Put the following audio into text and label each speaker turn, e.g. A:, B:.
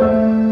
A: Música